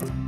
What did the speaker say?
Bye.